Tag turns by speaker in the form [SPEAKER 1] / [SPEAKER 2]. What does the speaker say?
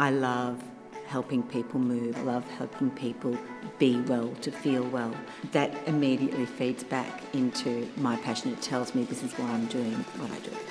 [SPEAKER 1] I love helping people move, love helping people be well, to feel well. That immediately feeds back into my passion. It tells me this is why I'm doing what I do.